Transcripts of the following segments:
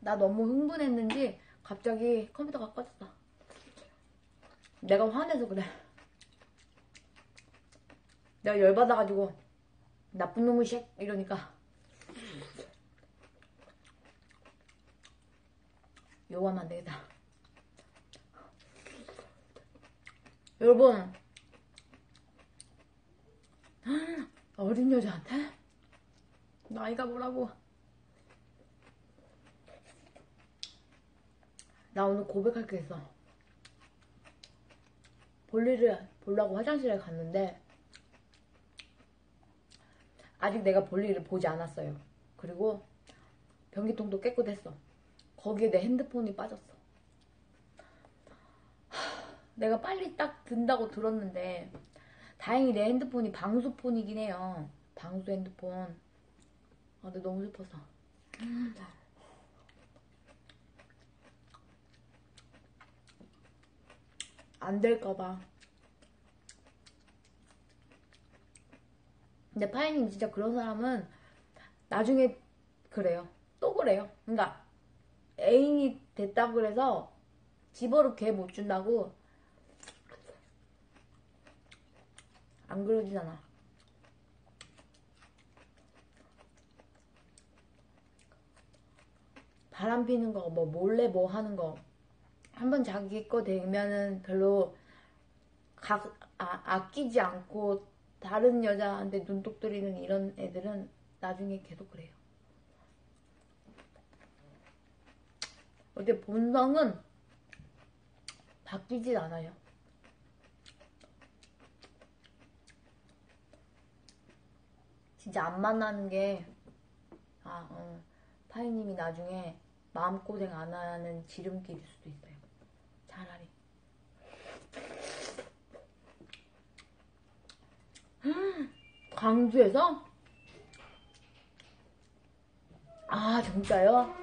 나 너무 흥분했는지 갑자기 컴퓨터가 꺼졌어. 내가 화내서 그래. 내가 열받아가지고 나쁜 놈의 쉑 이러니까 요거하면 안 되겠다. 여러분 어린 여자한테 나이가 뭐라고 나 오늘 고백할 게 있어 볼일을 보려고 화장실에 갔는데 아직 내가 볼일을 보지 않았어요. 그리고 변기통도 깨끗했어. 거기에 내 핸드폰이 빠졌어. 하, 내가 빨리 딱 든다고 들었는데 다행히 내 핸드폰이 방수폰이긴 해요. 방수 핸드폰. 아 근데 너무 슬퍼서 안 될까봐. 근데 파이님 진짜 그런 사람은 나중에 그래요. 또 그래요. 그러니까 애인이 됐다고 그래서 집어로 개못 준다고 안 그러지잖아. 바람 피는 거, 뭐 몰래 뭐 하는 거 한번 자기 거 되면은 별로 각, 아, 아끼지 않고 다른 여자한테 눈독 들이는 이런 애들은 나중에 계속 그래요. 어때 본성은 바뀌질 않아요. 진짜 안 만나는 게, 아, 어, 파이님이 나중에 마음고생 안 하는 지름길일 수도 있어요. 차라리. 광주에서? 아, 진짜요?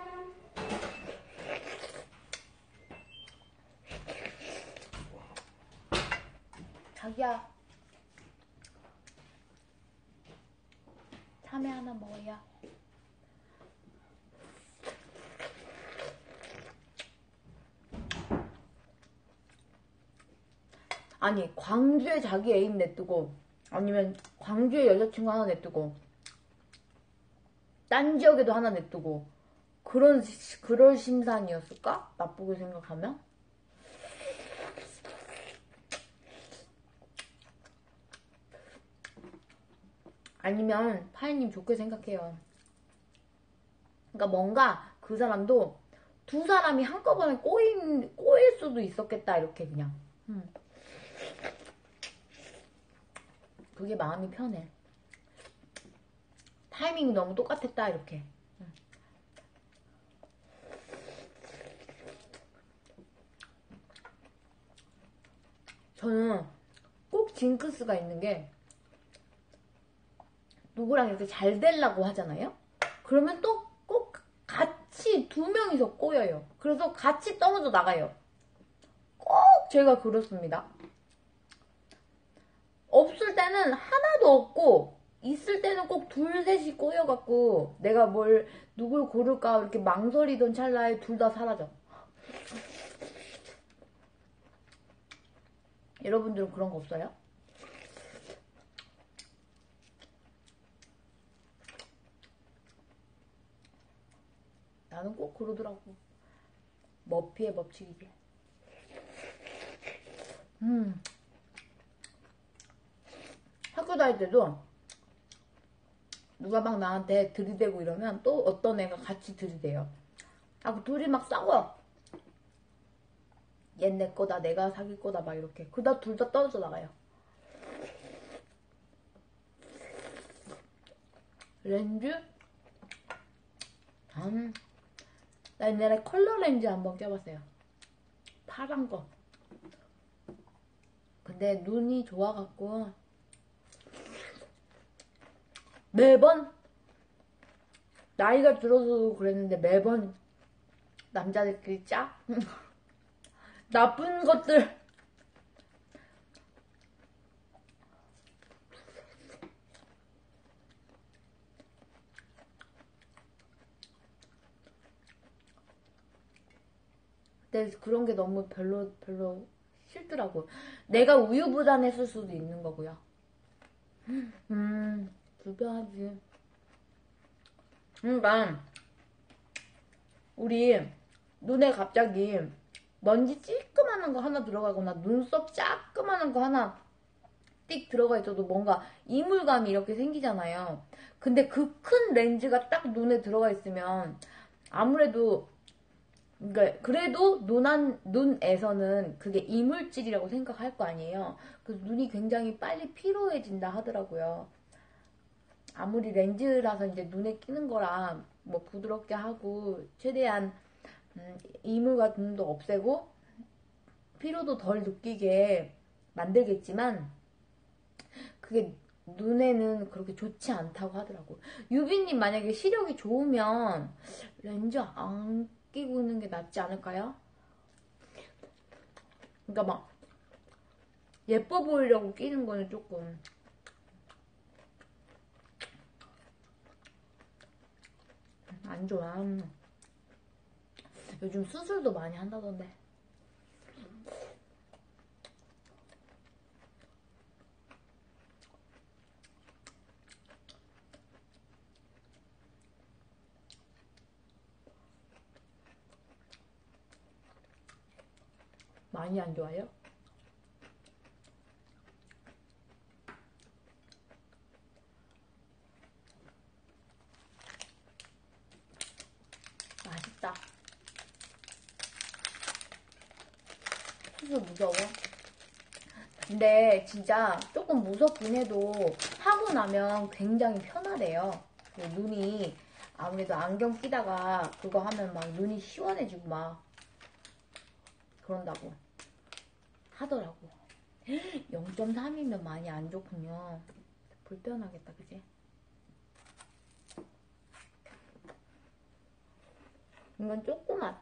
자기야. 참외 하나 먹어야. 아니 광주에 자기 애인 냅두고 아니면 광주에 여자친구 하나 냅두고 딴 지역에도 하나 냅두고 그런 그럴 심산이었을까? 나쁘게 생각하면 아니면 파이님 좋게 생각해요. 그러니까 뭔가 그 사람도 두 사람이 한꺼번에 꼬인 꼬일 수도 있었겠다 이렇게 그냥. 음. 그게 마음이 편해. 타이밍이 너무 똑같았다, 이렇게. 저는 꼭 징크스가 있는 게 누구랑 이렇게 잘 되려고 하잖아요? 그러면 또 꼭 같이 두 명이서 꼬여요. 그래서 같이 떨어져 나가요. 꼭 제가 그렇습니다. 없을 때는 하나도 없고 있을 때는 꼭 둘 셋이 꼬여갖고 내가 뭘 누굴 고를까 이렇게 망설이던 찰나에 둘 다 사라져. 여러분들은 그런 거 없어요? 나는 꼭 그러더라고. 머피의 법칙이지. 음. 학교 다닐 때도 누가 막 나한테 들이대고 이러면 또 어떤 애가 같이 들이대요. 아, 그 둘이 막 싸워. 얘내 거다, 내가 사귈 거다, 막 이렇게. 그러다 둘 다 떨어져 나가요. 렌즈? 음. 나 옛날에 컬러 렌즈 한번 껴봤어요. 파란 거. 근데 눈이 좋아갖고 매번 나이가 들어서 그랬는데 매번 남자들끼리 짜? 나쁜 것들 근데 그런 게 너무 별로 별로 싫더라고. 내가 우유부단했을 수도 있는 거고요. 음, 불편하지. 그러니까 우리 눈에 갑자기 먼지 찌끄만한 거 하나 들어가거나 눈썹 짜끄만한 거 하나 띡 들어가 있어도 뭔가 이물감이 이렇게 생기잖아요. 근데 그 큰 렌즈가 딱 눈에 들어가 있으면 아무래도 그러니까 그래도 눈안 눈에서는 그게 이물질이라고 생각할 거 아니에요. 그래서 눈이 굉장히 빨리 피로해진다 하더라고요. 아무리 렌즈라서 이제 눈에 끼는 거라 뭐 부드럽게 하고 최대한 음, 이물 같은 것도 없애고 피로도 덜 느끼게 만들겠지만 그게 눈에는 그렇게 좋지 않다고 하더라고. 유빈님 만약에 시력이 좋으면 렌즈 안 끼고 있는 게 낫지 않을까요? 그러니까 막 예뻐 보이려고 끼는 거는 조금 안 좋아. 요즘 수술도 많이 한다던데. 많이 안 좋아요? 맛있다. 수술 무서워? 근데 진짜 조금 무섭긴 해도 하고 나면 굉장히 편하대요. 그 눈이 아무래도 안경 끼다가 그거 하면 막 눈이 시원해지고 막 그런다고 하더라고. 0.3이면 많이 안 좋군요. 불편하겠다, 그지? 이건 조그만.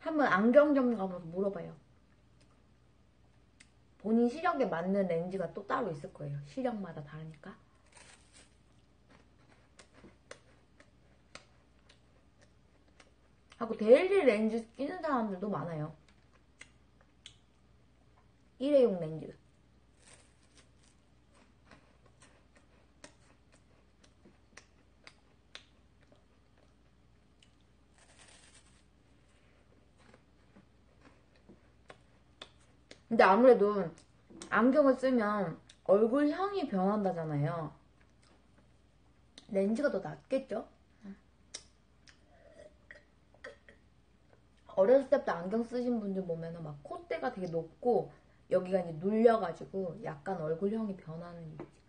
한번 안경점 가서 물어봐요. 본인 시력에 맞는 렌즈가 또 따로 있을 거예요. 시력마다 다르니까. 하고 데일리 렌즈 끼는 사람들도 많아요. 일회용 렌즈. 근데 아무래도 안경을 쓰면 얼굴형이 변한다잖아요. 렌즈가 더 낫겠죠? 어렸을 때부터 안경 쓰신 분들 보면은 막 콧대가 되게 높고 여기가 이제 눌려가지고 약간 얼굴형이 변하는 이미지.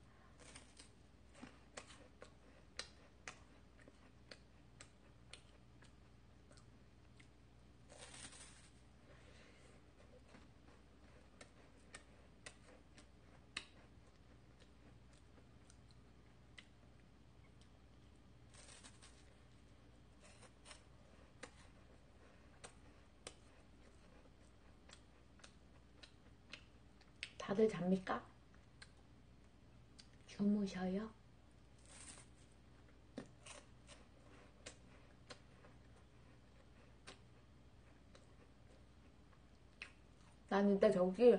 다들 잡니까? 주무셔요? 난 이따 저기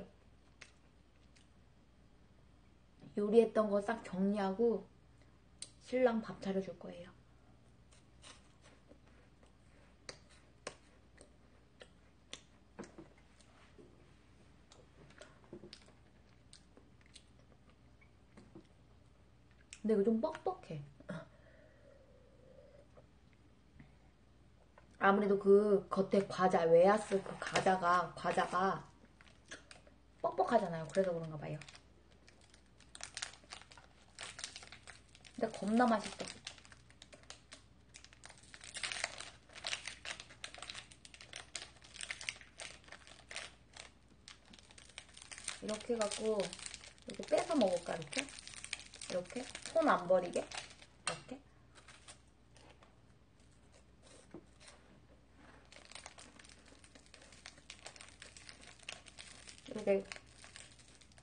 요리했던 거 싹 정리하고 신랑 밥 차려줄 거예요. 근데 이거 좀 뻑뻑해. 아무래도 그 겉에 과자, 웨하스 그 과자가, 과자가 뻑뻑하잖아요. 그래서 그런가 봐요. 근데 겁나 맛있어. 이렇게 해갖고 이렇게 빼서 먹을까, 이렇게? 이렇게 손 안 버리게 이렇게 이렇게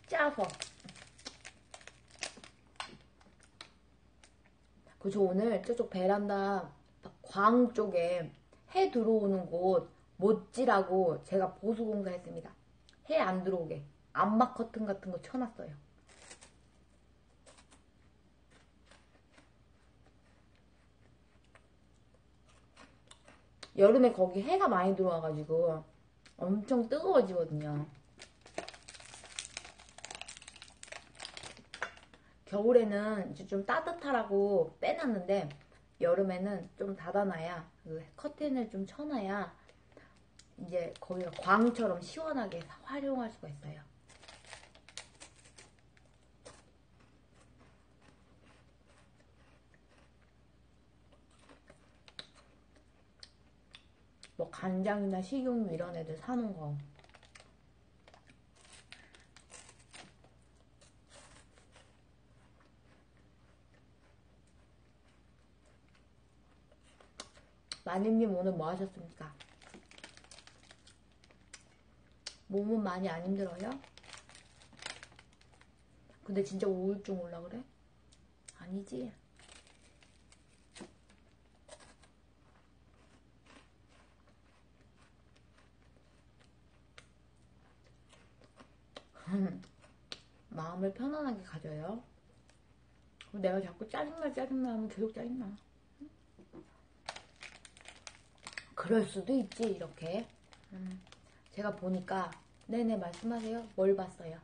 짜서 그저 오늘 저쪽 베란다 광 쪽에 해 들어오는 곳 못지라고 제가 보수공사 했습니다. 해 안 들어오게 암막 커튼 같은 거 쳐놨어요. 여름에 거기 해가 많이 들어와가지고 엄청 뜨거워지거든요. 겨울에는 이제 좀 따뜻하라고 빼놨는데 여름에는 좀 닫아놔야 그 커튼을 좀 쳐놔야 이제 거기가 광처럼 시원하게 활용할 수가 있어요. 뭐 간장이나 식용유 이런 애들 사는 거. 마님님 오늘 뭐 하셨습니까? 몸은 많이 안 힘들어요? 근데 진짜 우울증 올라 그래? 아니지? 마음을 편안하게 가져요. 내가 자꾸 짜증나 짜증나 하면 계속 짜증나. 그럴 수도 있지 이렇게. 음, 제가 보니까 네네 말씀하세요. 뭘 봤어요?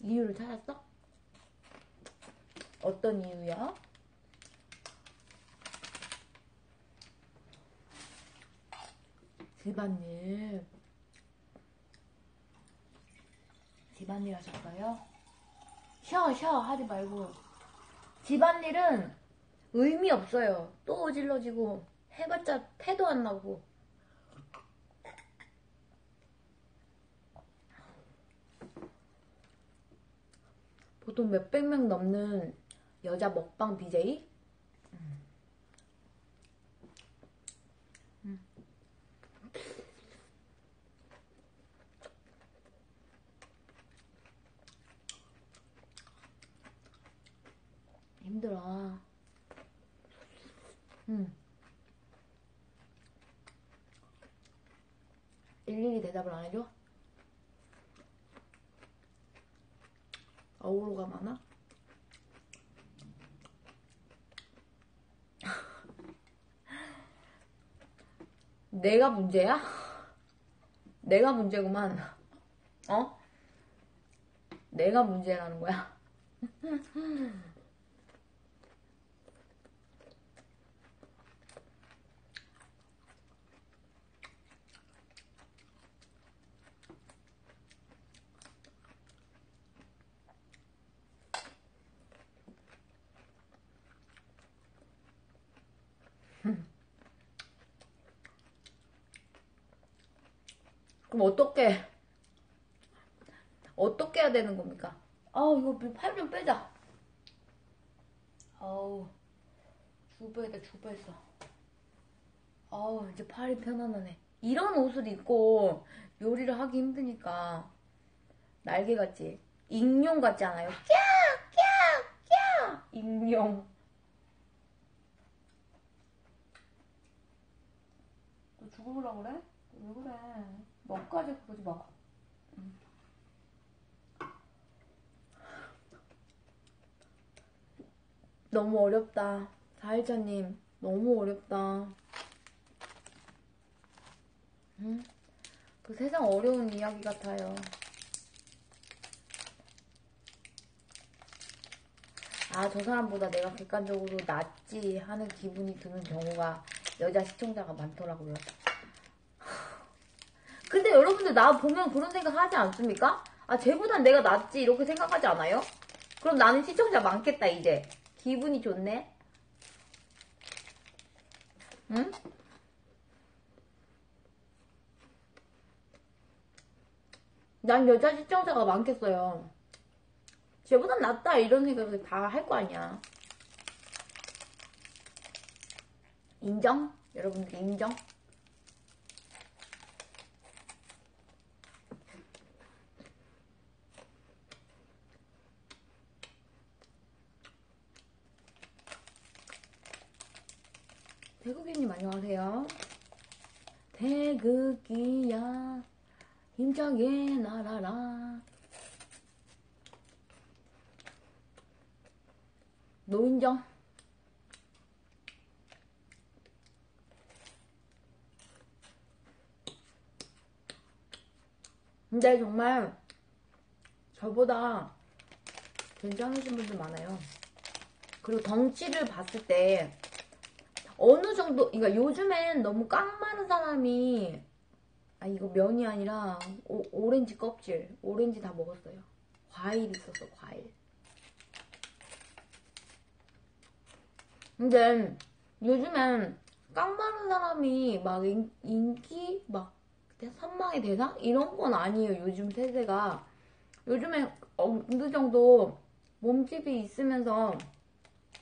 이유를 찾았어? 어떤 이유야? 집안일. 집안일 하셨어요? 쉬어, 쉬어 하지 말고. 집안일은 의미 없어요. 또 어질러지고, 해봤자 태도 안 나고. 보통 몇백 명 넘는 여자 먹방 BJ? 힘들어. 응. 일일이 대답을 안 해줘? 어우로가 많아? 내가 문제야? 내가 문제구만. 어? 내가 문제라는 거야. 그럼 어떻게 어떻게 해야 되는 겁니까? 아우 이거 팔 좀 빼자. 아우 주부에다 주부했어. 아우 이제 팔이 편안하네. 이런 옷을 입고 요리를 하기 힘드니까 날개 같지? 익룡 같지 않아요? 꺄! 꺄! 꺄! 익룡. 너 죽어보려고 그래? 왜 그래? 너까지 그러지 마. 너무 어렵다. 사일자님, 너무 어렵다. 응? 그 세상 어려운 이야기 같아요. 아, 저 사람보다 내가 객관적으로 낫지 하는 기분이 드는 경우가 여자 시청자가 많더라고요. 근데 여러분들 나 보면 그런 생각 하지 않습니까? 아, 쟤보단 내가 낫지 이렇게 생각하지 않아요? 그럼 나는 시청자 많겠다, 이제. 기분이 좋네. 응? 난 여자 시청자가 많겠어요. 쟤보단 낫다 이런 생각을 다 할 거 아니야. 인정? 여러분들 인정? 안녕하세요. 태극기야 힘차게 날아라 노인정 근데 정말 저보다 괜찮으신 분들 많아요. 그리고 덩치를 봤을 때 어느 정도 그러니까 요즘엔 너무 깡 많은 사람이 아 이거 면이 아니라 오, 오렌지 껍질 오렌지 다 먹었어요. 과일 있었어 과일. 근데 요즘엔 깡 많은 사람이 막 인, 인기 막 선망의 대상 이런 건 아니에요. 요즘 세대가 요즘에 어느 정도 몸집이 있으면서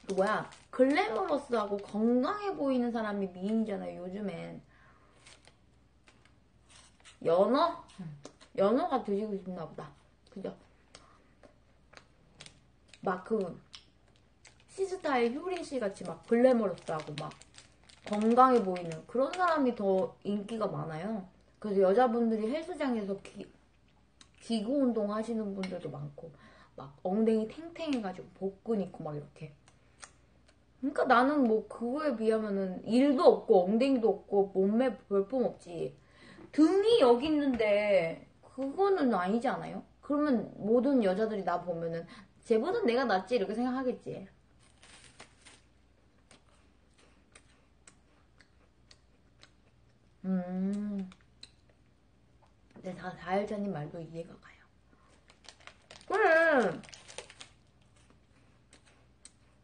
그 뭐야 글래머러스하고 건강해 보이는 사람이 미인이잖아요. 요즘엔 연어 연어가 드시고 싶나 보다. 그죠? 막 그 시스타의 효린 씨 같이 막 글래머러스하고 막 건강해 보이는 그런 사람이 더 인기가 많아요. 그래서 여자분들이 헬스장에서 기, 기구 운동 하시는 분들도 많고 막 엉덩이 탱탱해가지고 복근 있고 막 이렇게 그러니까 나는 뭐 그거에 비하면은 일도 없고 엉덩이도 없고 몸매 볼품 없지 등이 여기 있는데 그거는 아니지 않아요? 그러면 모든 여자들이 나 보면은 쟤보다 내가 낫지 이렇게 생각하겠지 음 네, 다, 다일자님 말도 이해가 가요. 그래.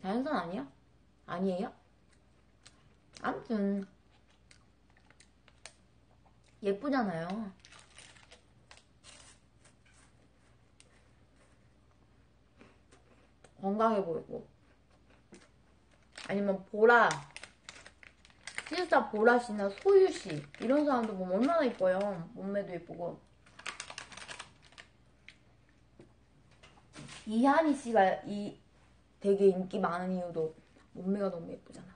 자연산 아니야? 아니에요? 아무튼 예쁘잖아요. 건강해 보이고 아니면 보라 시스타 보라씨나 소유씨 이런 사람들 보면 얼마나 이뻐요. 몸매도 이쁘고. 이한희 씨가 이 되게 인기 많은 이유도 몸매가 너무 예쁘잖아.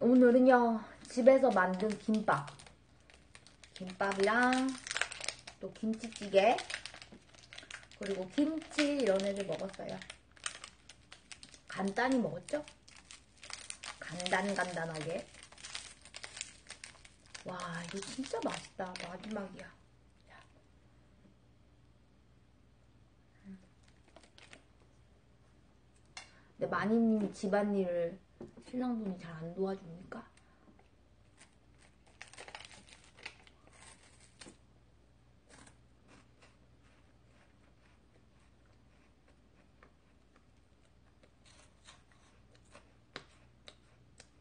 오늘은요 집에서 만든 김밥 김밥이랑 또 김치찌개 그리고 김치 이런 애들 먹었어요. 간단히 먹었죠? 간단간단하게 와 이거 진짜 맛있다 마지막이야 근데 마니님이 집안일을 신랑분이 잘 안 도와줍니까?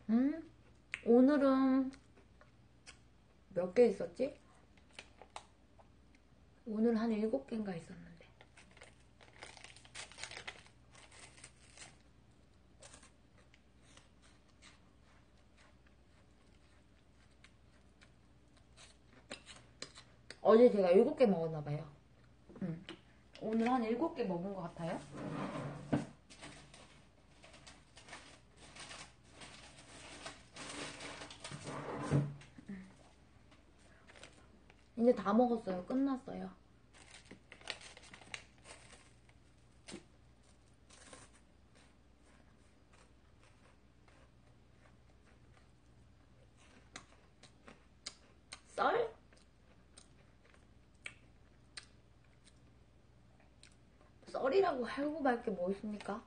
음? 오늘은 몇 개 있었지? 오늘 한 일곱 개인가 있었는데. 어제 제가 일곱 개 먹었나봐요. 음. 오늘 한 일곱 개 먹은 것 같아요. 이제 다 먹었어요. 끝났어요. 썰이라고 하고 말게 뭐 있습니까?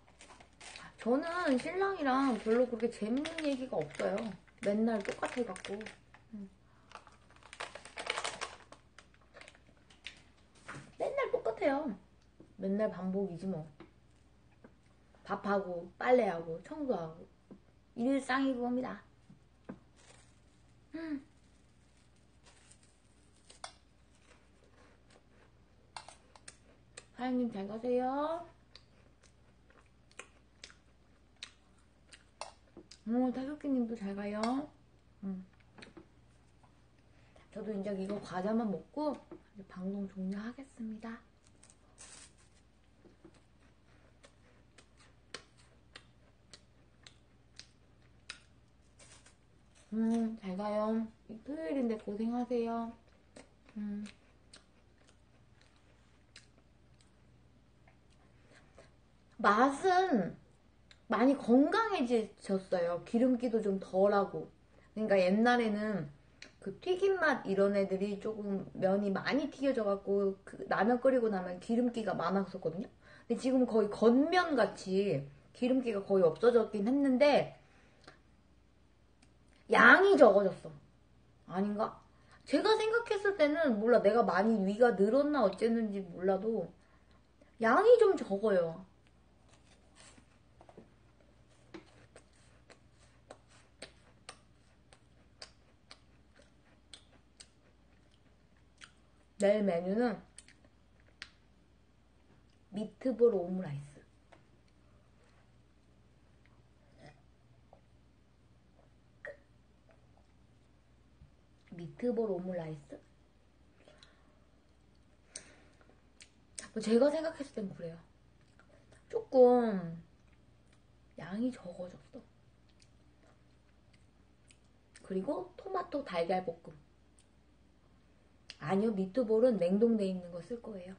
저는 신랑이랑 별로 그렇게 재밌는 얘기가 없어요. 맨날 똑같아갖고. 똑같아요. 맨날 반복이지 뭐. 밥하고 빨래하고 청소하고 일상이 그겁니다. 음. 사장님 잘 가세요. 오, 타조끼님도 잘 가요. 음. 저도 이제 이거 과자만 먹고 방송 종료하겠습니다. 음, 잘 가요. 토요일인데 고생하세요. 음. 맛은 많이 건강해지셨어요. 기름기도 좀 덜하고. 그러니까 옛날에는 그 튀김 맛 이런 애들이 조금 면이 많이 튀겨져갖고 그 라면 끓이고 나면 기름기가 많았었거든요. 근데 지금 거의 겉면 같이 기름기가 거의 없어졌긴 했는데 양이 적어졌어. 아닌가? 제가 생각했을 때는 몰라 내가 많이 위가 늘었나 어쨌는지 몰라도 양이 좀 적어요. 내일 메뉴는 미트볼 오므라이스. 미트볼 오므라이스? 뭐 제가 생각했을 땐 그래요. 조금 양이 적어졌어. 그리고 토마토 달걀 볶음. 아니요, 미트볼은 냉동돼 있는 거 쓸 거예요.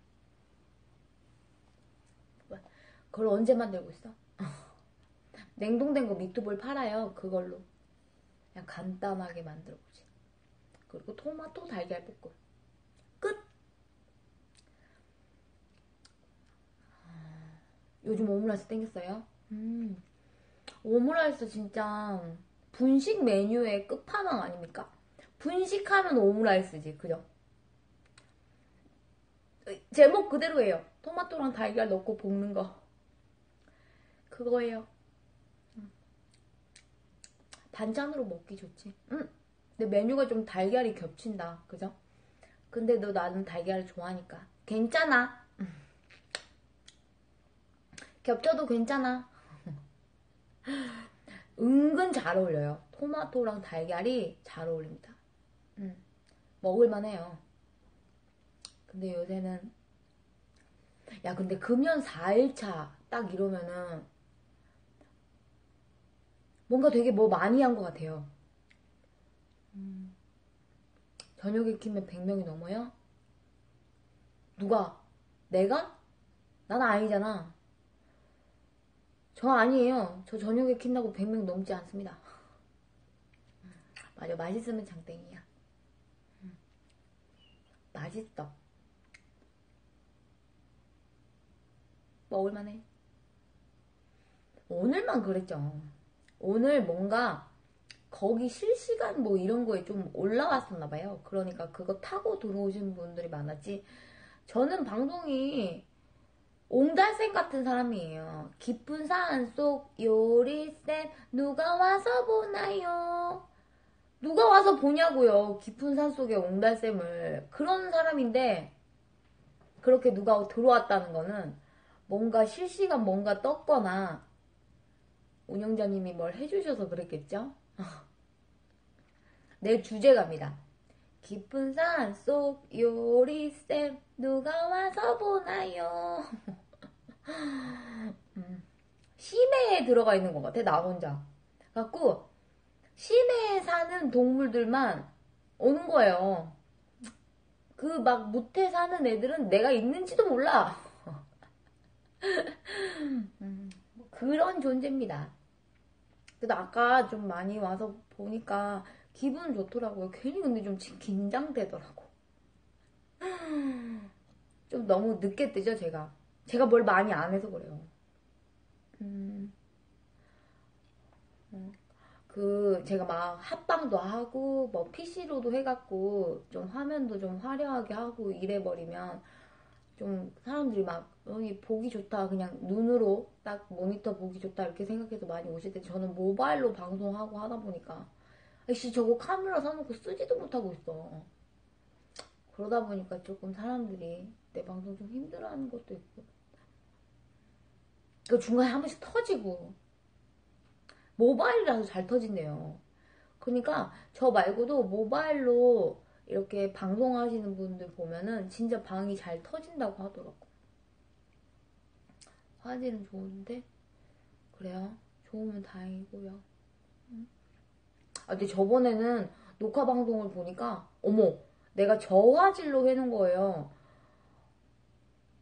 그걸 언제 만들고 있어? 냉동된 거 미트볼 팔아요. 그걸로. 그냥 간단하게 만들어보지. 그리고 토마토 달걀 볶음. 끝! 아, 요즘 오므라이스 땡겼어요? 음. 오므라이스 진짜 분식 메뉴의 끝판왕 아닙니까? 분식하면 오므라이스지, 그죠? 제목 그대로예요. 토마토랑 달걀 넣고 볶는 거. 그거예요. 반찬으로 먹기 좋지. 응. 근데 메뉴가 좀 달걀이 겹친다. 그죠? 근데 너 나는 달걀을 좋아하니까. 괜찮아. 겹쳐도 괜찮아. 은근 잘 어울려요. 토마토랑 달걀이 잘 어울립니다. 음, 먹을만 해요. 근데 요새는 야 근데 금연 4일차 딱 이러면은 뭔가 되게 뭐 많이 한 것 같아요. 음, 저녁에 키면 100명이 넘어요? 누가? 내가? 난 아니잖아. 저 아니에요. 저 저녁에 킨다고 100명 넘지 않습니다. 맞아, 맛있으면 장땡이야. 음. 맛있어. 먹을만해. 오늘만 그랬죠. 오늘 뭔가 거기 실시간 뭐 이런 거에 좀 올라왔었나 봐요. 그러니까 그거 타고 들어오신 분들이 많았지. 저는 방송이 옹달샘 같은 사람이에요. 깊은 산 속 요리샘 누가 와서 보나요? 누가 와서 보냐고요. 깊은 산 속의 옹달샘을. 그런 사람인데 그렇게 누가 들어왔다는 거는 뭔가 실시간 뭔가 떴거나 운영자님이 뭘 해주셔서 그랬겠죠? 내 주제가입니다. 깊은 산 속 요리쌤 누가 와서 보나요? 음, 심해에 들어가 있는 것 같아 나 혼자. 갖고 심해에 사는 동물들만 오는 거예요. 그 막 무태 사는 애들은 내가 있는지도 몰라. 음, 뭐 그런 존재입니다. 그래도 아까 좀 많이 와서 보니까 기분 좋더라고요. 괜히 근데 좀 긴장되더라고. 좀 너무 늦게 뜨죠, 제가. 제가 뭘 많이 안 해서 그래요. 음, 음. 그, 제가 막 합방도 하고, 뭐 PC로도 해갖고, 좀 화면도 좀 화려하게 하고 이래버리면, 좀 사람들이 막 여기 보기 좋다 그냥 눈으로 딱 모니터 보기 좋다 이렇게 생각해서 많이 오실 때 저는 모바일로 방송하고 하다 보니까 아씨 저거 카메라 사놓고 쓰지도 못하고 있어. 그러다 보니까 조금 사람들이 내 방송 좀 힘들어하는 것도 있고. 그 중간에 한 번씩 터지고. 모바일이라서 잘 터진대요. 그러니까 저 말고도 모바일로 이렇게 방송하시는 분들 보면은 진짜 방이 잘 터진다고 하더라고. 화질은 좋은데 그래요. 좋으면 다행이고요. 음. 아, 근데 저번에는 녹화 방송을 보니까 어머 내가 저화질로 해놓은 거예요.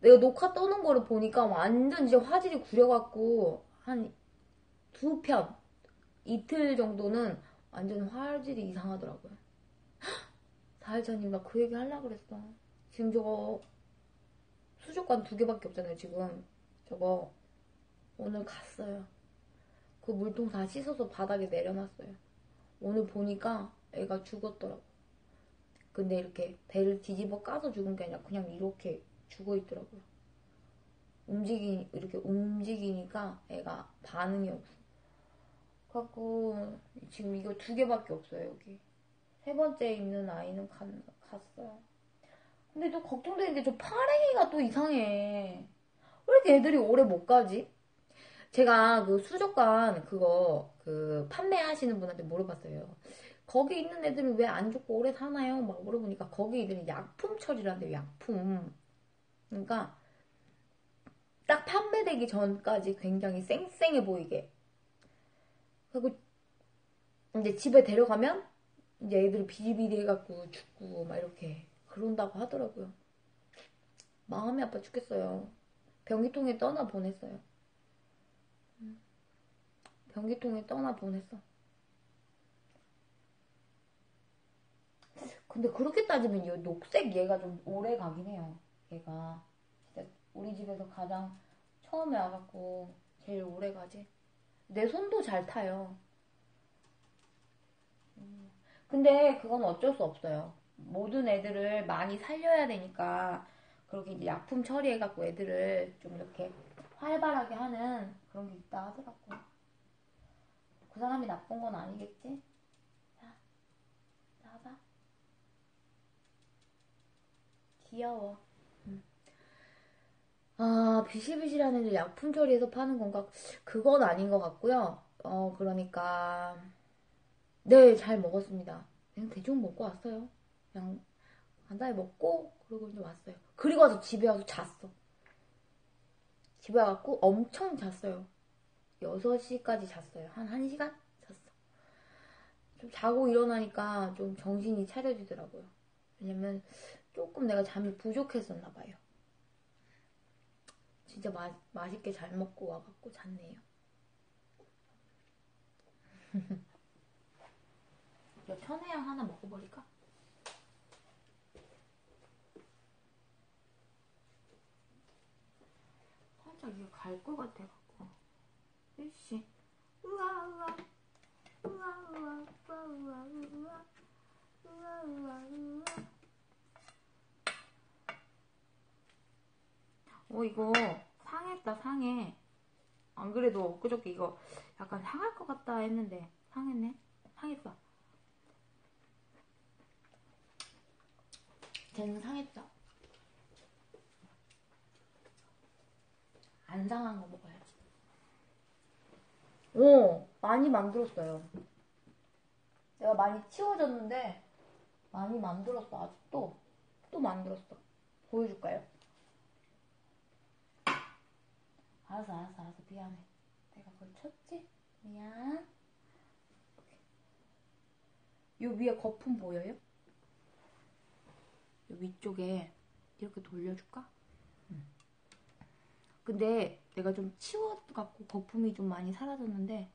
내가 녹화 떠는 거를 보니까 완전 이제 화질이 구려갖고 한 두 편 이틀 정도는 완전 화질이 이상하더라고요. 사회자님 나 그 얘기 하려고 그랬어. 지금 저거 수족관 두 개밖에 없잖아요 지금 저거 오늘 갔어요. 그 물통 다 씻어서 바닥에 내려놨어요. 오늘 보니까 애가 죽었더라고. 근데 이렇게 배를 뒤집어 까서 죽은 게 아니라 그냥 이렇게 죽어 있더라고요. 움직이 이렇게 움직이니까 애가 반응이 없어. 그래갖고 지금 이거 두 개밖에 없어요 여기. 세 번째 있는 아이는 간, 갔어요. 근데 또 걱정되는데 저 파랭이가 또 이상해. 왜 이렇게 애들이 오래 못 가지? 제가 그 수족관 그거 그 판매하시는 분한테 물어봤어요. 거기 있는 애들은 왜 안 죽고 오래 사나요? 막 물어보니까 거기 애들이 약품 처리란대요, 약품. 그러니까 딱 판매되기 전까지 굉장히 쌩쌩해 보이게. 그리고 이제 집에 데려가면 이제 애들이 비리비리해갖고 죽고 막 이렇게 그런다고 하더라고요. 마음이 아파 죽겠어요. 변기통에 떠나 보냈어요. 변기통에 떠나 보냈어. 근데 그렇게 따지면 이 녹색 얘가 좀 오래 가긴 해요. 얘가 진짜 우리 집에서 가장 처음에 와갖고 제일 오래 가지. 내 손도 잘 타요. 음. 근데 그건 어쩔 수 없어요. 모든 애들을 많이 살려야 되니까 그렇게 이제 약품 처리해갖고 애들을 좀 이렇게 활발하게 하는 그런 게 있다 하더라고. 그 사람이 나쁜 건 아니겠지? 자, 나와봐. 귀여워. 음. 아, 비실비실한 애들 약품 처리해서 파는 건가? 그건 아닌 것 같고요. 어, 그러니까. 네, 잘 먹었습니다. 그냥 대충 먹고 왔어요. 그냥 간단히 먹고, 그리고 이제 왔어요. 그리고 와서 집에 와서 잤어. 집에 와갖고 엄청 잤어요. 6시까지 잤어요. 한 1시간 잤어. 좀 자고 일어나니까 좀 정신이 차려지더라고요. 왜냐면 조금 내가 잠이 부족했었나 봐요. 진짜 마, 맛있게 잘 먹고 와갖고 잤네요. 이 천혜향 하나 먹어버릴까? 살짝 이거 갈 것 같아갖고. 일시. 우와, 우와. 우와, 우와, 우와, 우와, 우와. 우와, 우와, 우와. 어, 이거 상했다, 상해. 안 그래도 엊그저께 이거 약간 상할 것 같다 했는데 상했네. 상했어. 쟤는 상했죠. 안 상한 거 먹어야지. 오, 많이 만들었어요. 내가 많이 치워졌는데 많이 만들었어. 아직도 또 만들었어. 보여줄까요? 알았어, 알았어, 알았어. 미안해. 내가 그걸 쳤지? 미안. 요 위에 거품 보여요? 요 위쪽에 이렇게 돌려줄까? 근데 내가 좀 치워갖고 거품이 좀 많이 사라졌는데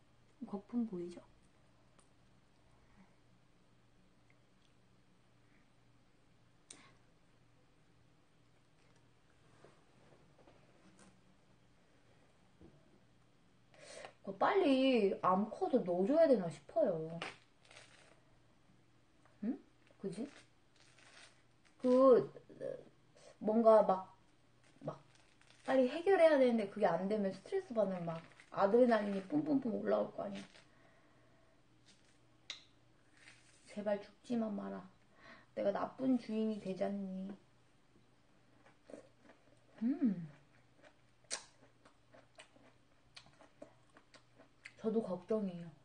거품 보이죠? 빨리 암컷을 넣어줘야 되나 싶어요. 응? 그지? 그 뭔가 막막 빨리 해결해야 되는데 그게 안 되면 스트레스 받으면 막 아드레날린이 뿜뿜뿜 올라올 거 아니야. 제발 죽지만 마라. 내가 나쁜 주인이 되잖니. 음. 저도 걱정이에요.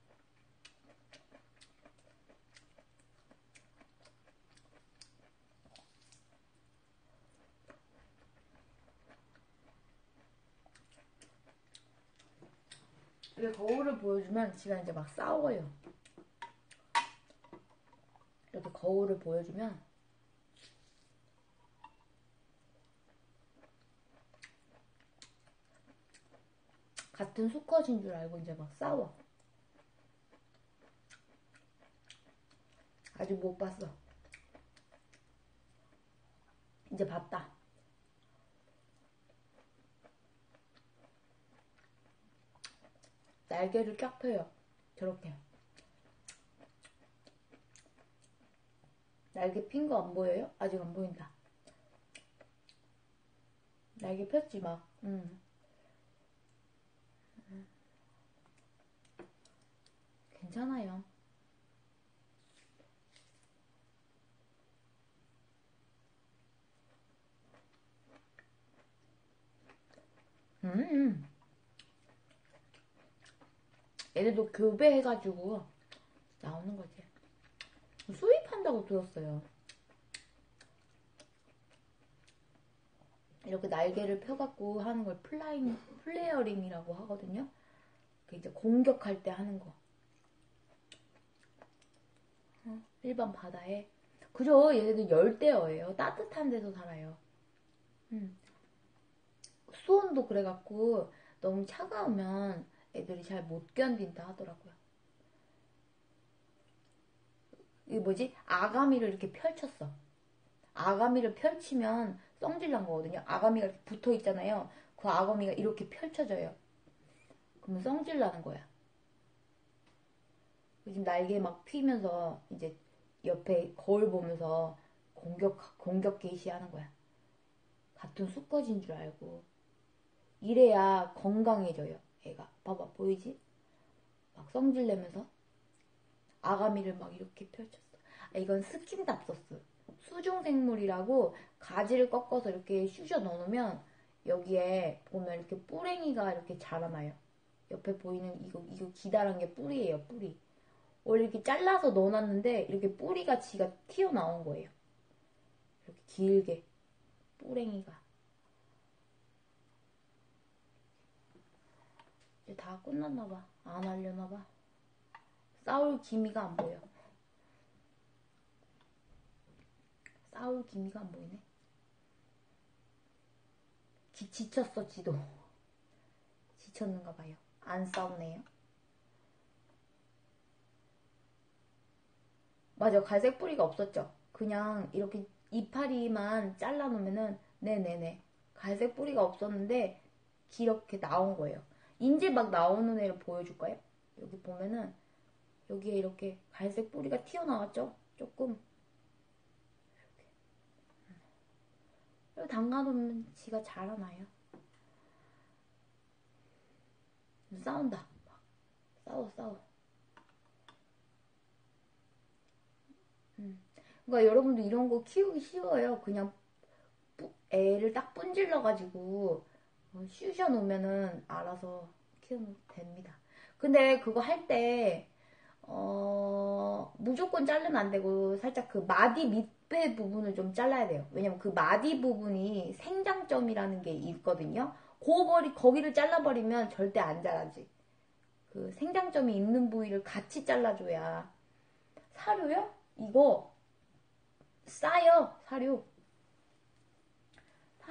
이게 거울을 보여주면 지가 이제 막 싸워요. 거울을 보여주면 같은 수컷인 줄 알고 이제 막 싸워. 아직 못 봤어. 이제 봤다. 날개를 쫙 펴요. 저렇게. 날개 핀 거 안 보여요? 아직 안 보인다. 날개 폈지 막. 음. 괜찮아요. 음. 얘네도 교배해가지고 나오는 거지. 수입한다고 들었어요. 이렇게 날개를 펴갖고 하는 걸 flying, flaring이라고 하거든요. 그 이제 공격할 때 하는 거. 어, 일반 바다에. 그죠? 얘네들 열대어예요. 따뜻한 데서 살아요. 음. 수온도 그래갖고 너무 차가우면 애들이 잘 못 견딘다 하더라고요. 이 뭐지? 아가미를 이렇게 펼쳤어. 아가미를 펼치면 썽질 난 거거든요. 아가미가 이렇게 붙어 있잖아요. 그 아가미가 이렇게 펼쳐져요. 그러면 썽질 나는 거야. 지금 날개 막 피면서 이제 옆에 거울 보면서 공격, 공격 개시 하는 거야. 같은 수컷인 줄 알고. 이래야 건강해져요, 애가. 봐봐, 보이지? 막 성질 내면서 아가미를 막 이렇게 펼쳤어. 아, 이건 스킨답소스. 수중생물이라고 가지를 꺾어서 이렇게 쑤셔 넣어놓으면 여기에 보면 이렇게 뿌랭이가 이렇게 자라나요. 옆에 보이는 이거, 이거 기다란 게 뿌리예요, 뿌리. 원래 이렇게 잘라서 넣어놨는데 이렇게 뿌리가 지가 튀어나온 거예요. 이렇게 길게. 뿌랭이가. 이제 다 끝났나봐. 안 하려나봐. 싸울 기미가 안 보여. 싸울 기미가 안 보이네. 지, 지쳤어, 지도. 지쳤는가 봐요. 안 싸우네요. 맞아, 갈색 뿌리가 없었죠. 그냥 이렇게 이파리만 잘라놓으면은, 네네네. 갈색 뿌리가 없었는데, 이렇게 나온 거예요. 이제 막 나오는 애를 보여줄까요? 여기 보면은, 여기에 이렇게 갈색 뿌리가 튀어나왔죠? 조금. 이렇게. 담가놓으면 지가 자라나요. 싸운다. 싸워, 싸워. 음. 그러니까 여러분도 이런 거 키우기 쉬워요. 그냥 애를 딱 분질러 가지고 쑤셔 놓으면은 알아서 키우면 됩니다. 근데 그거 할 때, 어, 무조건 자르면 안 되고, 살짝 그 마디 밑배 부분을 좀 잘라야 돼요. 왜냐면 그 마디 부분이 생장점이라는 게 있거든요. 고버리, 거기를 잘라버리면 절대 안 자라지. 그 생장점이 있는 부위를 같이 잘라줘야. 사료요? 이거, 싸요, 사료.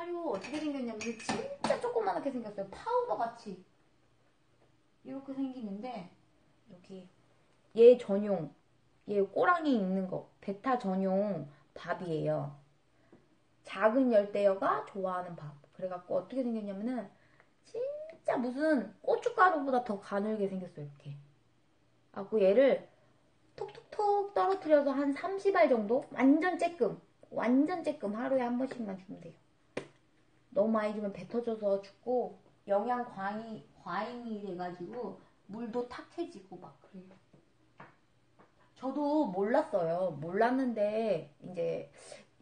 사료 어떻게 생겼냐면 진짜 조그만하게 생겼어요. 파우더 같이. 이렇게 생기는데 여기 얘 전용 얘 꼬랑이 있는 거 베타 전용 밥이에요. 작은 열대어가 좋아하는 밥. 그래갖고 어떻게 생겼냐면은 진짜 무슨 고춧가루보다 더 가늘게 생겼어요. 이렇게. 갖고 얘를 톡톡톡 떨어뜨려서 한 30알 정도? 완전 쬐끔. 완전 쬐끔 하루에 한 번씩만 주면 돼요. 너무 많이 주면 배 터져서 죽고 영양 과잉이, 과잉이 돼가지고 물도 탁해지고 막 그래요. 저도 몰랐어요. 몰랐는데 이제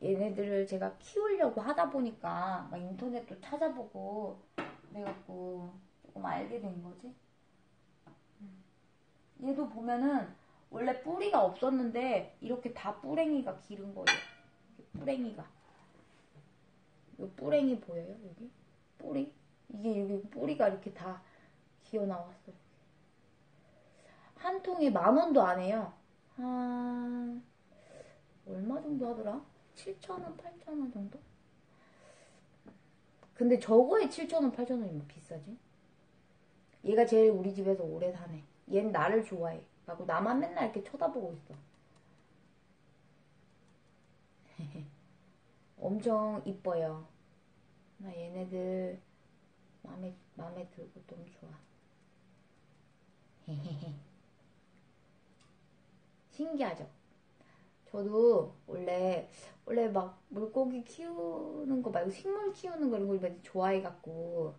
얘네들을 제가 키우려고 하다 보니까 막 인터넷도 찾아보고 그래갖고 조금 알게 된 거지. 음. 얘도 보면은 원래 뿌리가 없었는데 이렇게 다 뿌랭이가 기른 거예요. 뿌랭이가. 요 뿌랭이 보여요? 여기? 뿌리? 이게 여기 뿌리가 이렇게 다 기어 나왔어요. 한 통에 만 원도 안 해요. 한 정도 하더라? 7,000원, 8,000원 정도? 근데 저거에 7,000원, 8,000원이면 비싸지? 얘가 제일 우리 집에서 오래 사네. 얘는 나를 좋아해. 나만 맨날 이렇게 쳐다보고 있어. 엄청 이뻐요. 나 얘네들 마음에 마음에 들고 너무 좋아. 신기하죠? 저도 원래 원래 막 물고기 키우는 거 말고 식물 키우는 거 이런 걸 많이 좋아해 갖고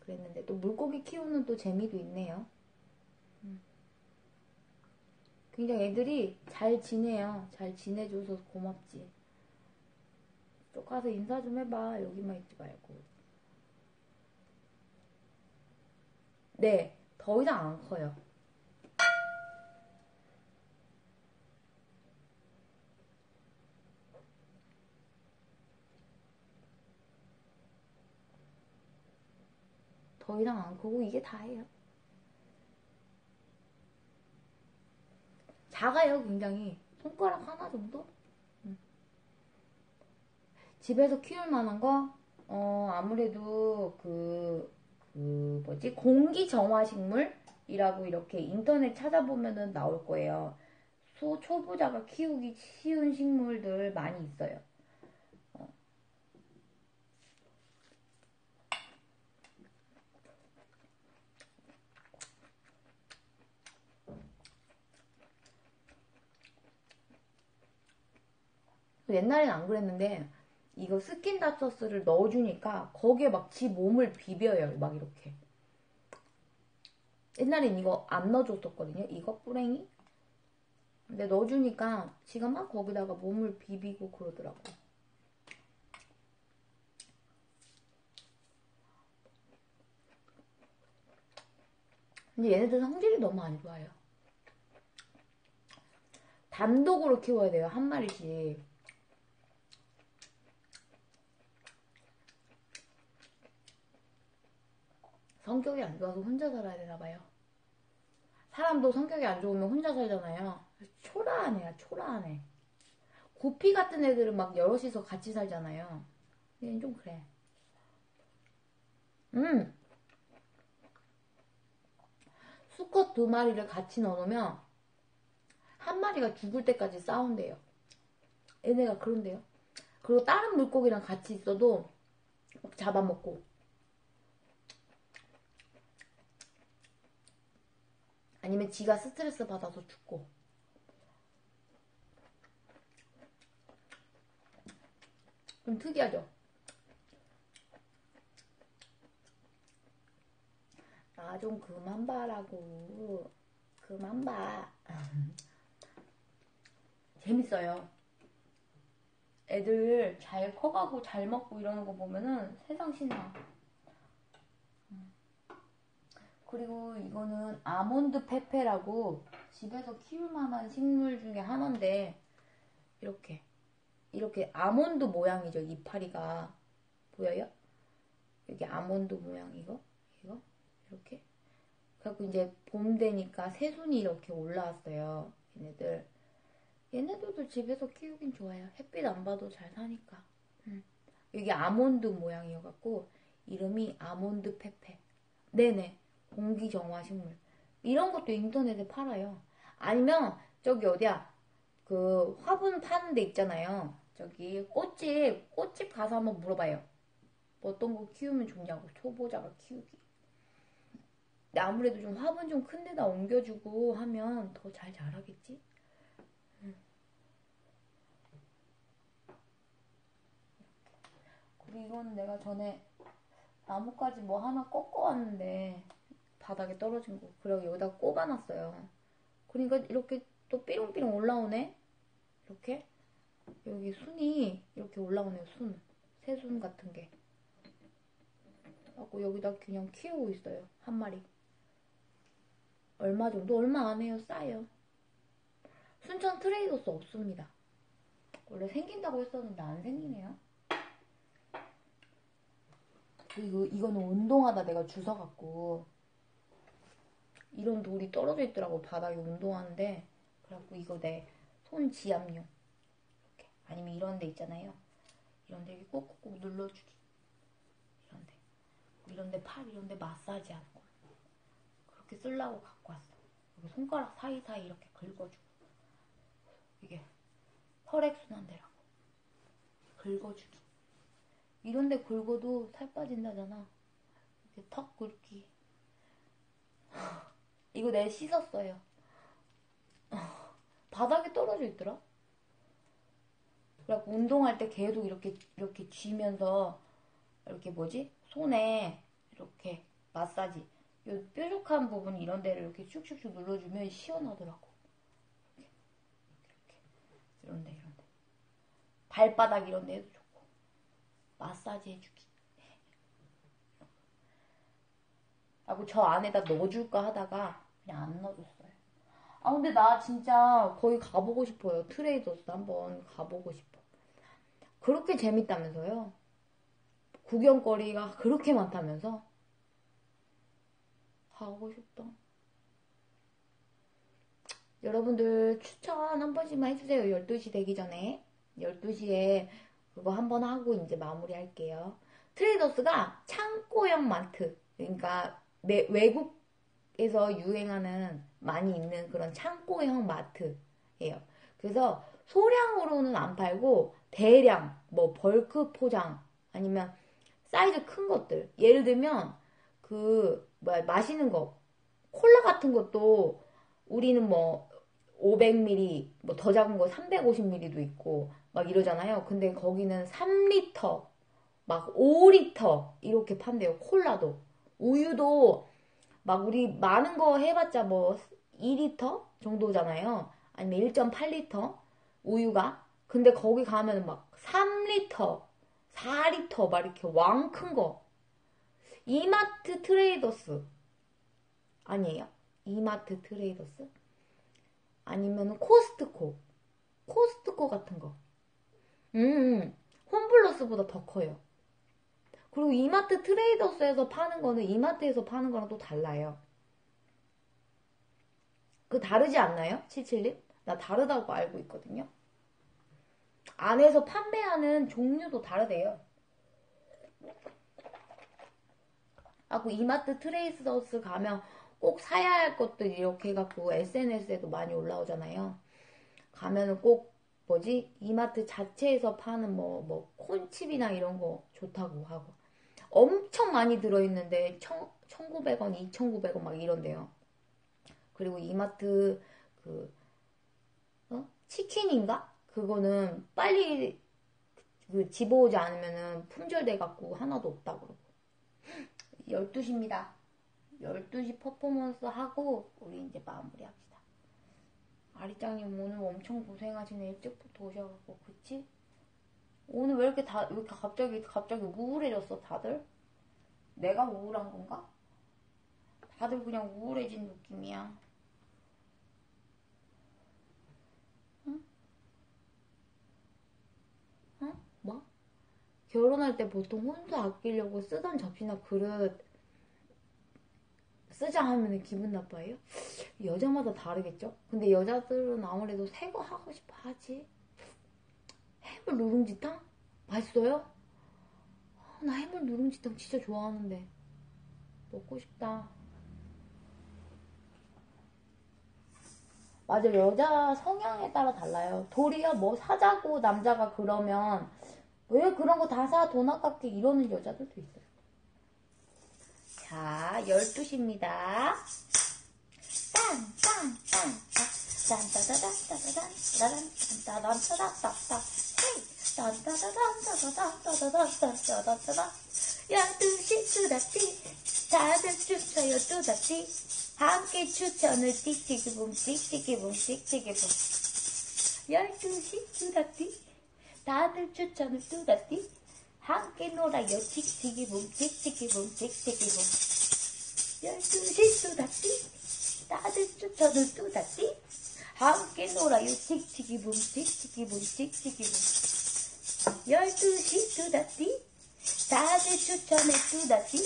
그랬는데 또 물고기 키우는 또 재미도 있네요. 음. 굉장히 애들이 잘 지내요. 잘 지내줘서 고맙지. 또 가서 인사 좀 해봐. 여기만 있지 말고. 네, 더 이상 안 커요. 더 이상 안 크고 이게 다예요. 작아요, 굉장히. 손가락 하나 정도? 집에서 키울 만한 거? 어, 아무래도 그, 그, 뭐지? 공기 정화 식물이라고 이렇게 인터넷 찾아보면은 나올 거예요. 소, 초보자가 키우기 쉬운 식물들 많이 있어요. 옛날엔 안 그랬는데 이거 스킨닷 소스를 넣어주니까 거기에 막 지 몸을 비벼요 막 이렇게. 옛날엔 이거 안 넣어줬었거든요 이거 뿌랭이? 근데 넣어주니까 지가 막 거기다가 몸을 비비고 그러더라고. 근데 얘네들 성질이 너무 안 좋아요. 단독으로 키워야 돼요 한 마리씩 성격이 안 좋아서 혼자 살아야 되나 봐요. 사람도 성격이 안 좋으면 혼자 살잖아요. 초라하네요, 초라하네. 구피 같은 애들은 막 여럿이서 같이 살잖아요. 얘는 좀 그래. 음! 수컷 두 마리를 같이 넣어놓으면 한 마리가 죽을 때까지 싸운대요. 얘네가 그런데요. 그리고 다른 물고기랑 같이 있어도 막 잡아먹고 아니면 지가 스트레스 받아서 죽고. 좀 특이하죠? 나 좀 그만 봐라고. 그만 봐. 재밌어요. 애들 잘 커가고 잘 먹고 이러는 거 보면은 세상 신나 그리고 이거는 아몬드 페페라고 집에서 키울 만한 식물 중에 하나인데 이렇게. 이렇게 아몬드 모양이죠 이파리가. 보여요? 여기 아몬드 모양 이거? 이거? 이렇게. 그래갖고 이제 봄 되니까 새순이 이렇게 올라왔어요 얘네들. 얘네들도 집에서 키우긴 좋아요. 햇빛 안 봐도 잘 사니까. 음. 여기 아몬드 모양이어갖고 이름이 아몬드 페페. 네네 공기 정화 식물 이런 것도 인터넷에 팔아요. 아니면 저기 어디야 그 화분 파는 데 있잖아요. 저기 꽃집 꽃집 가서 한번 물어봐요. 어떤 거 키우면 좋냐고 초보자가 키우기. 근데 아무래도 좀 화분 좀 큰 데다 옮겨주고 하면 더 잘 자라겠지? 그리고 이거는 내가 전에 나뭇가지 뭐 하나 꺾어 왔는데 바닥에 떨어진 거. 그리고 여기다 꼽아놨어요. 그러니까 이렇게 또 삐롱삐롱 올라오네? 이렇게? 여기 순이 이렇게 올라오네요, 순. 새순 같은 게. 하고 여기다 그냥 키우고 있어요. 한 마리. 얼마 정도? 얼마 안 해요. 싸요. 순천 트레이더스 없습니다. 원래 생긴다고 했었는데 안 생기네요. 그리고 이거는 운동하다 내가 주워갖고 이런 돌이 떨어져 있더라고 바닥에 운동하는데 그래갖고 이거 내 손 지압용 아니면 이런 데 있잖아요. 이런 데 꾹꾹꾹 눌러주기. 이런 데. 이런 데 팔, 이런 데 마사지 하는 거. 그렇게 쓰려고 갖고 왔어. 여기 손가락 사이사이 이렇게 긁어주고. 이게 혈액순환되라고. 긁어주기. 이런 데 긁어도 살 빠진다잖아. 이렇게 턱 긁기. 이거 내가 씻었어요. 바닥에 떨어져 있더라. 그래갖고 운동할 때 계속 이렇게 이렇게 쥐면서 이렇게 뭐지 손에 이렇게 마사지 요 뾰족한 부분 이런 데를 이렇게 슉슉슉 눌러주면 시원하더라고. 이렇게 이렇게 이런데 이런데 발바닥 이런 데도 좋고 마사지 해주기. 하고 저 안에다 넣어줄까 하다가 그냥 안 넣어줬어요. 아 근데 나 진짜 거기 가보고 싶어요. 트레이더스 한번 가보고 싶어. 그렇게 재밌다면서요. 구경거리가 그렇게 많다면서 가고 싶다. 여러분들 추천 한 번씩만 해주세요. 12시 되기 전에. 12시에 그거 한 번 하고 이제 마무리 할게요. 트레이더스가 창고형 마트. 그러니까 외국 에서 유행하는 많이 있는 그런 창고형 마트예요. 그래서 소량으로는 안 팔고 대량 뭐 벌크 포장 아니면 사이즈 큰 것들 예를 들면 그 뭐야 마시는 거 콜라 같은 것도 우리는 뭐 500ml 뭐 더 작은 거 350ml도 있고 막 이러잖아요. 근데 거기는 3리터 막 5리터 이렇게 판대요. 콜라도 우유도 막 우리 많은 거 해봤자 뭐 2리터 정도잖아요. 아니면 1.8리터 우유가. 근데 거기 가면 막 3리터, 4리터 막 이렇게 왕 큰 거. 이마트 트레이더스 아니에요? 이마트 트레이더스? 아니면 코스트코. 코스트코 같은 거. 음, 홈플러스보다 더 커요. 그리고 이마트 트레이더스에서 파는 거는 이마트에서 파는 거랑 또 달라요. 그 다르지 않나요? 77님? 나 다르다고 알고 있거든요. 안에서 판매하는 종류도 다르대요. 하고 이마트 트레이더스 가면 꼭 사야 할 것들 이렇게 해갖고 SNS에도 많이 올라오잖아요. 가면은 꼭 뭐지 이마트 자체에서 파는 뭐 뭐 콘칩이나 이런 거 좋다고 하고 엄청 많이 들어있는데 1,900원, 2,900원 막 이런데요. 그리고 이마트 그 어? 치킨인가? 그거는 빨리 그 집어오지 않으면은 품절돼 갖고 하나도 없다 그러고 12시입니다. 12시 퍼포먼스 하고 우리 이제 마무리합시다. 아리짱님 오늘 엄청 고생하시네. 일찍부터 오셔갖고 그치? 오늘 왜 이렇게 다, 왜 이렇게 갑자기, 갑자기 우울해졌어, 다들? 내가 우울한 건가? 다들 그냥 우울해진 느낌이야. 응? 응? 뭐? 결혼할 때 보통 혼자 아끼려고 쓰던 접시나 그릇 쓰자 하면 기분 나빠요? 여자마다 다르겠죠? 근데 여자들은 아무래도 새 거 하고 싶어 하지. 해물 누룽지탕? 맛있어요? 아, 나 해물 누룽지탕 진짜 좋아하는데. 먹고 싶다. 맞아, 여자 성향에 따라 달라요. 도리어 뭐 사자고 남자가 그러면 왜 그런 거 다 사? 돈 아깝게 이러는 여자들도 있어요. 자, 12시입니다. 땅, 땅, 땅, 땅. 딴따다단따다단따다단따다단따다단 12시 수다띠 다들 추쳐요 뚜다띠 함께 추천을 띠띠기붐 띠띠기붐 띠띠기붐 12시 수다띠 다들 추천을 뚜다띠 함께 놀아요 틱틱이붐 틱틱이붐 틱틱이붐 12시 수다띠 다들 추천을 뚜다띠 함께 놀아요. 틱틱이 붐, 틱틱이 붐, 틱틱이 붐. 12시 두다띠. 다들 추천해 두다띠.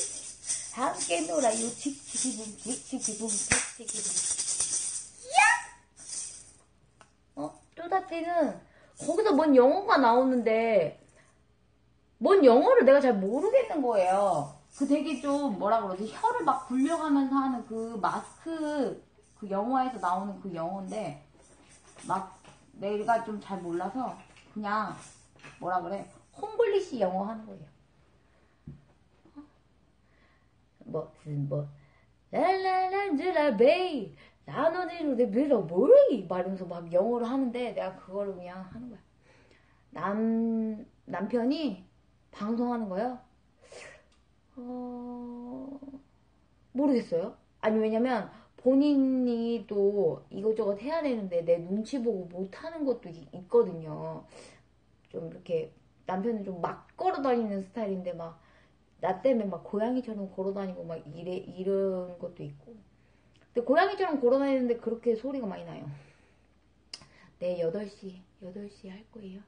함께 놀아요. 틱틱이 붐, 틱틱이 붐, 틱틱이붐. 야! 어, 뚜다띠는 거기서 뭔 영어가 나오는데 뭔 영어를 내가 잘 모르겠는 거예요. 그 되게 좀 뭐라 그러지 혀를 막 굴려가면서 하는 그 마스크 그 영화에서 나오는 그 영어인데 막 내가 좀 잘 몰라서 그냥 뭐라 그래 홈블리시 영어 하는 거예요. 뭐, 뭐, 랄랄란즈라 베이, 나노지로데 밀어 모리 말하면서 막 영어를 하는데 내가 그거를 그냥 하는 거야. 남, 남편이 방송하는 거요? 어, 모르겠어요. 아니, 왜냐면 본인이 또 이것저것 해야 되는데 내 눈치 보고 못하는 것도 있거든요. 좀 이렇게 남편은 좀 막 걸어 다니는 스타일인데 막 나 때문에 막 고양이처럼 걸어 다니고 막 이래, 이런 것도 있고. 근데 고양이처럼 걸어 다니는데 그렇게 소리가 많이 나요. 네, 8시, 8시 할 거예요.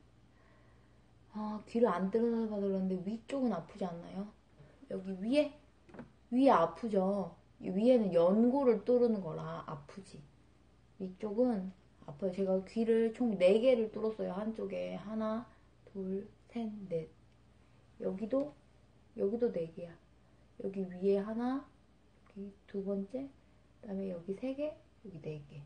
아, 귀를 안 들어봐 그러는데 위쪽은 아프지 않나요? 여기 위에? 위에 아프죠? 위에는 연고를 뚫는 거라 아프지. 위쪽은 아파요. 제가 귀를 총 4개를 뚫었어요. 한쪽에. 하나, 둘, 셋, 넷. 여기도, 여기도 4개야. 여기 위에 하나, 여기 두 번째, 그 다음에 여기 3개, 여기 4개.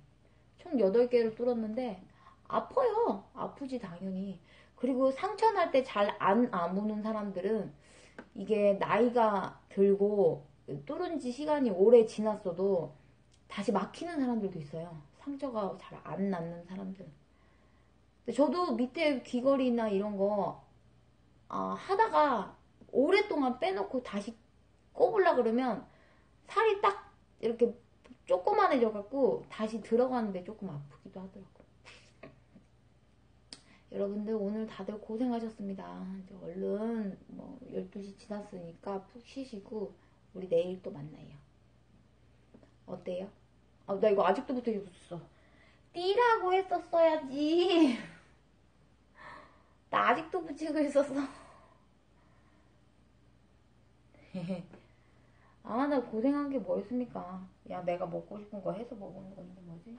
총 8개를 뚫었는데, 아파요. 아프지, 당연히. 그리고 상처 날 때 잘 안 아무는 사람들은 이게 나이가 들고 뚫은 지 시간이 오래 지났어도 다시 막히는 사람들도 있어요. 상처가 잘 안 낫는 사람들. 저도 밑에 귀걸이나 이런 거 아, 하다가 오랫동안 빼놓고 다시 꼽으려 그러면 살이 딱 이렇게 조그만해져 갖고 다시 들어가는데 조금 아프기도 하더라고요. 여러분들 오늘 다들 고생하셨습니다. 얼른 뭐 12시 지났으니까 푹 쉬시고 우리 내일 또 만나요. 어때요? 아, 나 이거 아직도 못해 있었어. 띠라고 했었어야지. 나 아직도 붙이고 있었어. 아, 나 고생한 게뭐 있습니까? 야, 내가 먹고 싶은 거 해서 먹은 건데 뭐지?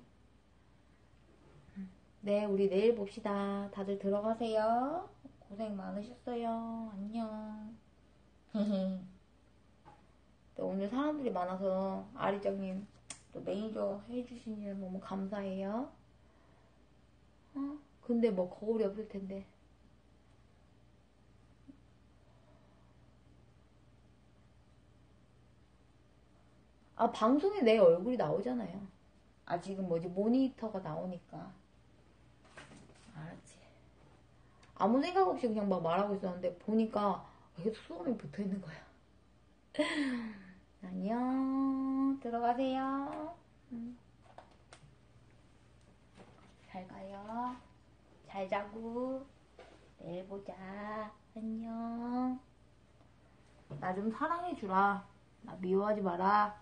네, 우리 내일 봅시다. 다들 들어가세요. 고생 많으셨어요. 안녕. 오늘 사람들이 많아서 아리장님 또 매니저 해주신 일 너무 감사해요. 어? 근데 뭐 거울이 없을 텐데. 아, 방송에 내 얼굴이 나오잖아요. 아, 지금 뭐지, 모니터가 나오니까. 알았지. 아무 생각 없이 그냥 막 말하고 있었는데, 보니까 계속 수염이 붙어 있는 거야. 안녕. 들어가세요. 음. 잘 가요. 잘 자고. 내일 보자. 안녕. 나 좀 사랑해주라. 나 미워하지 마라.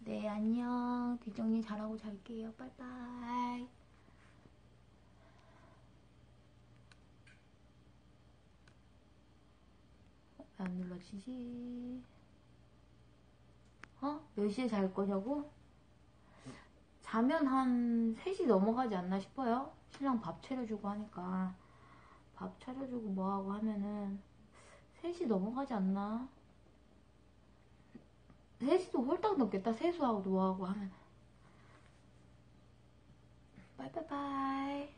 네, 안녕. 뒷정리 잘하고 잘게요. 빠이빠이. 안 눌러지지? 어? 몇 시에 잘 거냐고? 자면 한 3시 넘어가지 않나 싶어요. 신랑 밥 차려주고 하니까. 밥 차려주고 뭐하고 하면은 3시 넘어가지 않나? 3시도 홀딱 넘겠다. 세수하고 노하고 하면. 빠이빠이빠이.